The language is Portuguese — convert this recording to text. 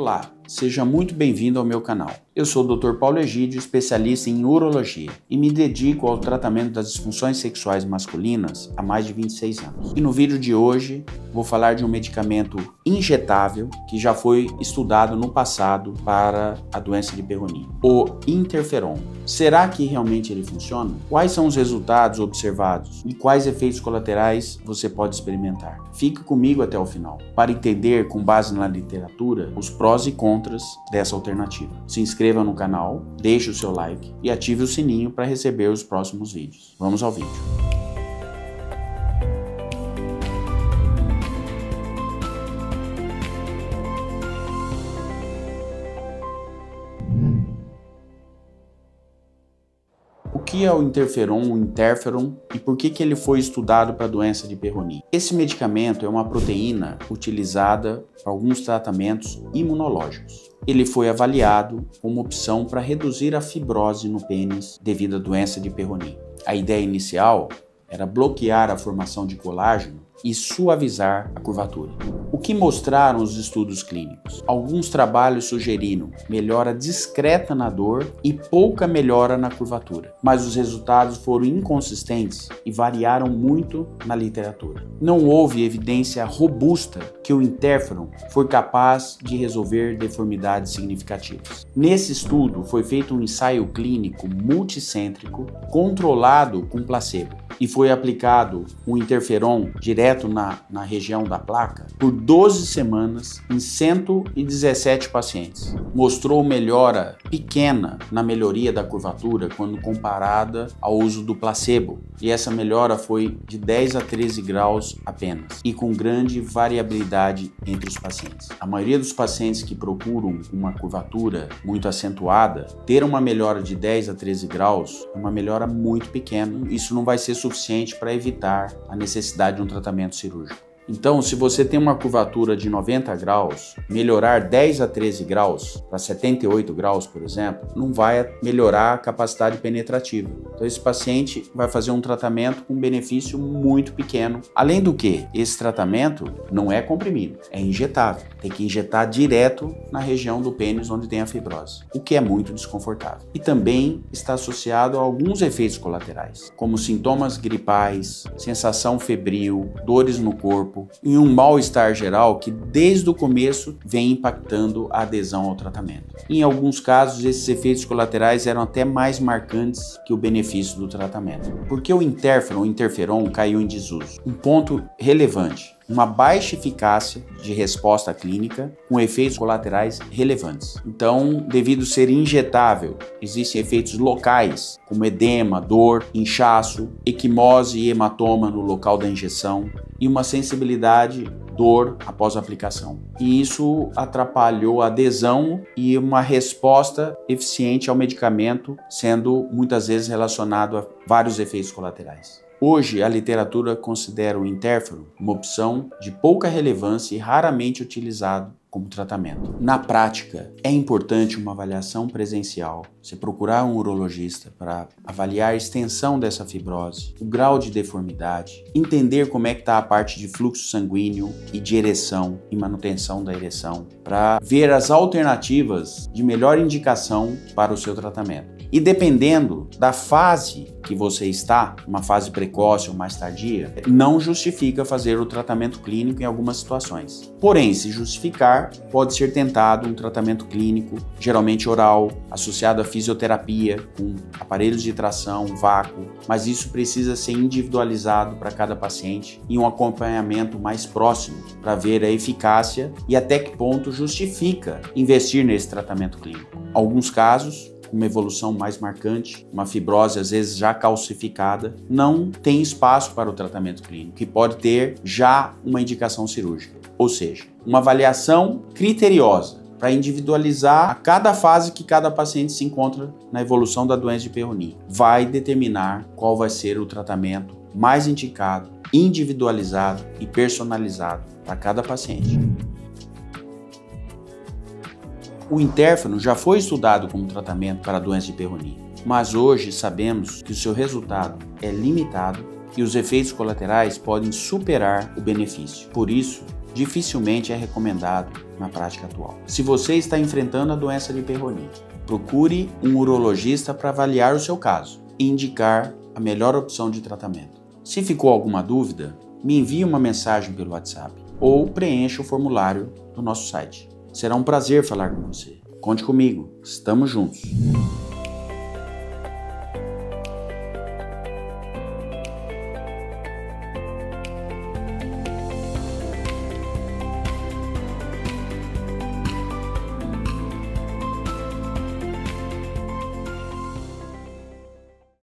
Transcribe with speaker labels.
Speaker 1: Olá, seja muito bem-vindo ao meu canal. Eu sou o Dr. Paulo Egídio, especialista em urologia, e me dedico ao tratamento das disfunções sexuais masculinas há mais de 26 anos. E no vídeo de hoje vou falar de um medicamento injetável que já foi estudado no passado para a doença de Peyronie, o interferon. Será que realmente ele funciona? Quais são os resultados observados e quais efeitos colaterais você pode experimentar? Fique comigo até o final para entender, com base na literatura, os prós e contras dessa alternativa. Se inscreva no canal, deixe o seu like e ative o sininho para receber os próximos vídeos. Vamos ao vídeo. Que é o interferon, o interferon e por que, que ele foi estudado para a doença de Peyronie? Esse medicamento é uma proteína utilizada para alguns tratamentos imunológicos ele foi avaliado como opção para reduzir a fibrose no pênis devido à doença de Peyronie. A ideia inicial era bloquear a formação de colágeno e suavizar a curvatura. O que mostraram os estudos clínicos? Alguns trabalhos sugeriram melhora discreta na dor e pouca melhora na curvatura, mas os resultados foram inconsistentes e variaram muito na literatura. Não houve evidência robusta que o interferon foi capaz de resolver deformidades significativas. Nesse estudo foi feito um ensaio clínico multicêntrico controlado com placebo e foi aplicado o interferon direto na, na região da placa por 12 semanas em 117 pacientes. Mostrou melhora pequena na melhoria da curvatura quando comparada ao uso do placebo, e essa melhora foi de 10 a 13 graus apenas, e com grande variabilidade entre os pacientes. A maioria dos pacientes que procuram uma curvatura muito acentuada, ter uma melhora de 10 a 13 graus é uma melhora muito pequena. Isso não vai ser suficiente para evitar a necessidade de um tratamento cirúrgico. Então, se você tem uma curvatura de 90 graus, melhorar 10 a 13 graus para 78 graus, por exemplo, não vai melhorar a capacidade penetrativa. Então, esse paciente vai fazer um tratamento com benefício muito pequeno. Além do que, esse tratamento não é comprimido, é injetável. Tem que injetar direto na região do pênis onde tem a fibrose, o que é muito desconfortável. E também está associado a alguns efeitos colaterais, como sintomas gripais, sensação febril, dores no corpo e um mal-estar geral que desde o começo vem impactando a adesão ao tratamento. Em alguns casos, esses efeitos colaterais eram até mais marcantes que o benefício do tratamento. Porque o interferon, o interferon caiu em desuso? Um ponto relevante uma baixa eficácia de resposta clínica com efeitos colaterais relevantes. Então, devido ser injetável, existem efeitos locais, como edema, dor, inchaço, equimose e hematoma no local da injeção e uma sensibilidade dor após a aplicação. E isso atrapalhou a adesão e uma resposta eficiente ao medicamento, sendo muitas vezes relacionado a vários efeitos colaterais. Hoje, a literatura considera o interferon uma opção de pouca relevância e raramente utilizado como tratamento. Na prática, é importante uma avaliação presencial, você procurar um urologista para avaliar a extensão dessa fibrose, o grau de deformidade, entender como é que está a parte de fluxo sanguíneo e de ereção e manutenção da ereção, para ver as alternativas de melhor indicação para o seu tratamento. E dependendo da fase que você está, uma fase precoce ou mais tardia, não justifica fazer o tratamento clínico em algumas situações. Porém, se justificar, pode ser tentado um tratamento clínico, geralmente oral, associado à fisioterapia, com aparelhos de tração, vácuo, mas isso precisa ser individualizado para cada paciente e um acompanhamento mais próximo para ver a eficácia e até que ponto justifica investir nesse tratamento clínico. Alguns casos, uma evolução mais marcante, uma fibrose às vezes já calcificada, não tem espaço para o tratamento clínico, que pode ter já uma indicação cirúrgica. Ou seja, uma avaliação criteriosa para individualizar a cada fase que cada paciente se encontra na evolução da doença de Peyronie. Vai determinar qual vai ser o tratamento mais indicado, individualizado e personalizado para cada paciente. O interferon já foi estudado como tratamento para a doença de Peyronie, mas hoje sabemos que o seu resultado é limitado e os efeitos colaterais podem superar o benefício. Por isso, dificilmente é recomendado na prática atual. Se você está enfrentando a doença de Peyronie, procure um urologista para avaliar o seu caso e indicar a melhor opção de tratamento. Se ficou alguma dúvida, me envie uma mensagem pelo WhatsApp ou preencha o formulário do nosso site. Será um prazer falar com você. Conte comigo, estamos juntos.